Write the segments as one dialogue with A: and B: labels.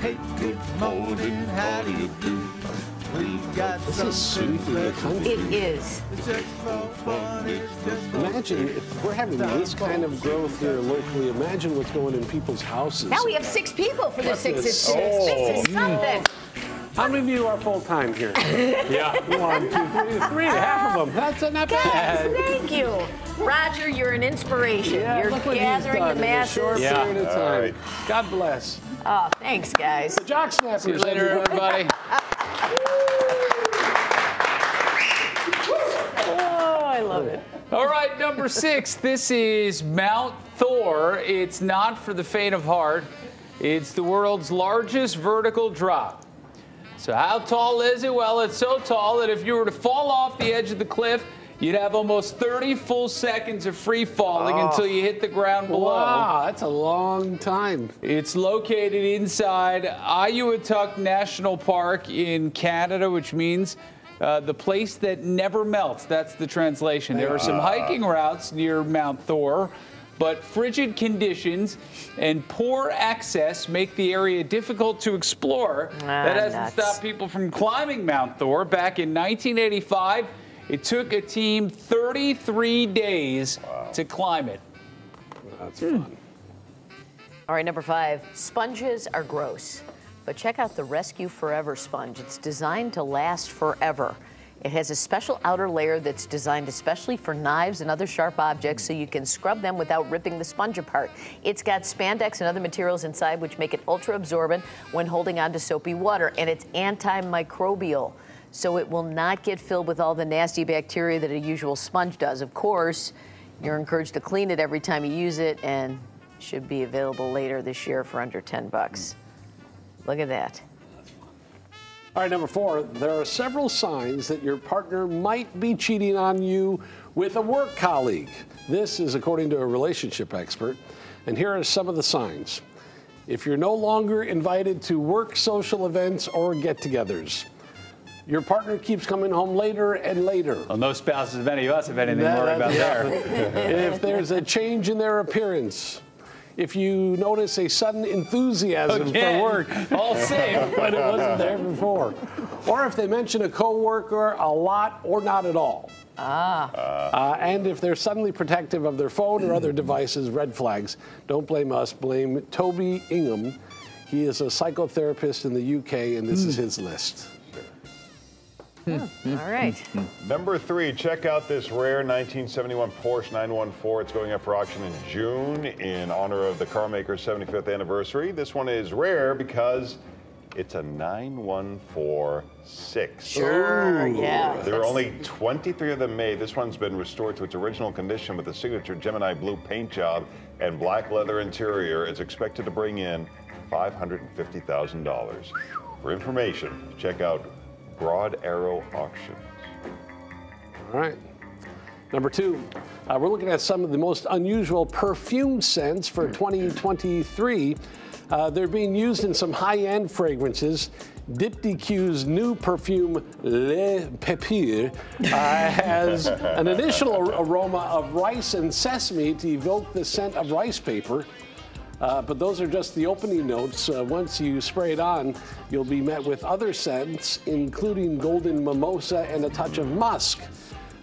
A: Hey, good morning, how do you do? We've got
B: This is sweet in the country.
C: It is.
A: It's just for fun, it's
B: Imagine if we're having this kind of growth here locally. Imagine what's going in people's houses.
C: Now we have six people for the six at
B: Goodness.
C: six. This is oh. something.
B: How many of you are full time here?
D: Yeah.
B: One, two, three, three. Half of them. That's not
C: Guys,
B: bad.
C: thank you. Roger, you're an inspiration.
B: Yeah,
C: you're
B: look what he's
C: gathering
B: done
C: the
B: in a short
C: masses.
D: Yeah.
B: period of
E: All
B: time.
E: right.
B: God bless.
C: Oh, thanks, guys.
B: The Jock Snappers.
D: See you later,
B: everybody.
D: everybody.
C: Oh, I love it.
D: All right, number six. This is Mount Thor. It's not for the faint of heart. It's the world's largest vertical drop. So, how tall is it? Well, it's so tall that if you were to fall off the edge of the cliff, you'd have almost 30 full seconds of free falling ah. until you hit the ground below.
B: Wow, that's a long time.
D: It's located inside Auyuittuq National Park in Canada, which means uh, the place that never melts. That's the translation. There are some ah. hiking routes near Mount Thor, but frigid conditions and poor access make the area difficult to explore. that ah, hasn't
C: nuts.
D: stopped people from climbing Mount Thor. Back in 1985, it took a team 33 days to climb it.
B: That's
C: Hmm.
B: fun.
C: All right, number five. Sponges are gross, but check out the Rescue Forever sponge. It's designed to last forever. It has a special outer layer that's designed especially for knives and other sharp objects so you can scrub them without ripping the sponge apart. It's got spandex and other materials inside which make it ultra absorbent when holding onto soapy water, and it's antimicrobial. So it will not get filled with all the nasty bacteria that a usual sponge does. Of course, you're encouraged to clean it every time you use it and should be available later this year for under 10 bucks. Look at that.
B: All right, number four, there are several signs that your partner might be cheating on you with a work colleague. This is according to a relationship expert. And here are some of the signs. If you're no longer invited to work social events or get togethers, your partner keeps coming home later and later.
D: Well, no spouses of any of us have anything to worry about
B: yeah.
D: there.
B: if there's a change in their appearance, if you notice a sudden enthusiasm
D: Again,
B: for work
D: all safe.
B: but it wasn't there before, or if they mention a coworker a lot or not at all. Ah. Uh, and if they're suddenly protective of their phone or other devices, red flags. Don't blame us. Blame Toby Ingham. He is a psychotherapist in the UK, and this is his list.
C: All right.
E: Number three, check out this rare 1971 Porsche 914. It's going up for auction in June in honor of the carmaker's 75th anniversary. This one is rare because it's a 9146.
C: Sure, yeah.
E: There are only 23 of them made. This one's been restored to its original condition with a signature Gemini blue paint job and black leather interior. It's expected to bring in $550,000. For information, check out Broad Arrow Auctions.
B: All right. Number two, uh, we're looking at some of the most unusual perfume scents for 2023. Uh, they're being used in some high-end fragrances. Diptyque's new perfume, L'Eau Papier, uh, has an initial aroma of rice and sesame to evoke the scent of rice paper. Uh, but those are just the opening notes. Uh, once you spray it on, you'll be met with other scents, including golden mimosa and a touch of musk.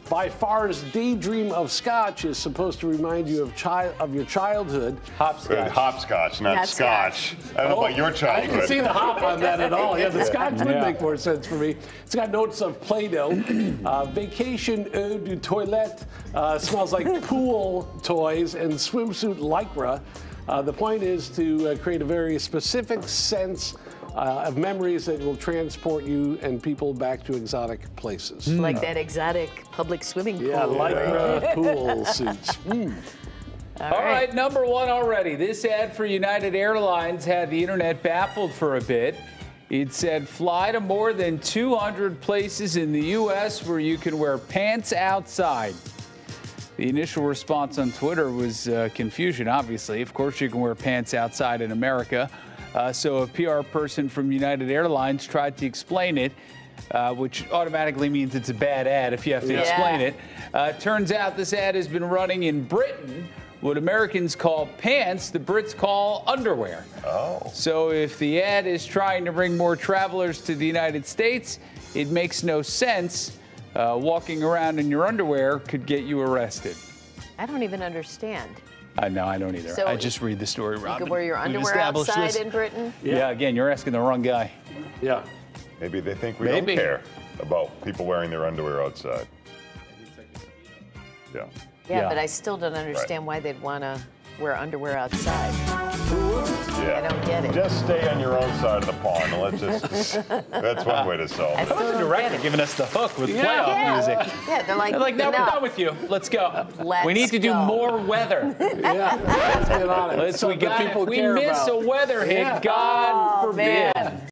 B: By far's daydream of scotch is supposed to remind you of, chi- of your childhood.
E: Good
D: Hopscotch.
E: hopscotch, not
C: Not
E: scotch. I don't know about your
B: Oh, I didn't see the hop on that at all. Yeah, the scotch would make more sense for me. It's got notes of Play-Doh. Uh, vacation eau de toilette uh, smells like pool toys and swimsuit lycra. Uh, the point is to uh, create a very specific sense uh, of memories that will transport you and people back to exotic places.
C: Like that exotic public swimming pool.
B: Yeah, lycra pool suits. Mm.
D: All right, number one already. This ad for United Airlines had the internet baffled for a bit. It said, fly to more than 200 places in the U.S. where you can wear pants outside. The initial response on Twitter was uh, confusion, obviously. Of course, you can wear pants outside in America. Uh, so a PR person from United Airlines tried to explain it, uh, which automatically means it's a bad ad if you have to
C: Yeah.
D: explain it. Uh, turns out this ad has been running in Britain What Americans call pants, the Brits call underwear.
E: Oh.
D: So if the ad is trying to bring more travelers to the United States, it makes no sense. Uh, walking around in your underwear could get you arrested.
C: I don't even understand.
D: I know, I don't either.
C: So
D: I just read the story,
C: You
D: Robin.
C: could wear your underwear
D: established
C: outside
D: this.
C: in Britain.
D: Yeah. again, you're asking the wrong guy.
B: Yeah.
E: Maybe they think we
D: Maybe.
E: don't care about people wearing their underwear outside. Yeah.
C: Yeah,
D: Yeah.
C: but I still don't understand why they'd want to wear underwear outside.
E: Yeah.
C: I don't get it.
E: Just stay on your own side of the pond. and Let's just. that's one way to solve
C: I
E: it.
C: still
D: The
C: don't
D: director giving us the hook with
B: Yeah.
D: playoff
C: Yeah.
D: music.
C: Yeah, they're like,
D: They're like, now we're
C: "Enough."
D: done with you. Let's go.
C: Let's
D: we need to do
C: go.
D: more weather.
B: Yeah. Let's get on it.
D: Let's,
B: So
D: we
B: the
D: got,
B: people
D: if we
B: care
D: miss
B: about.
D: a weather hit,
B: Yeah.
D: God
C: Oh,
D: forbid.
C: man.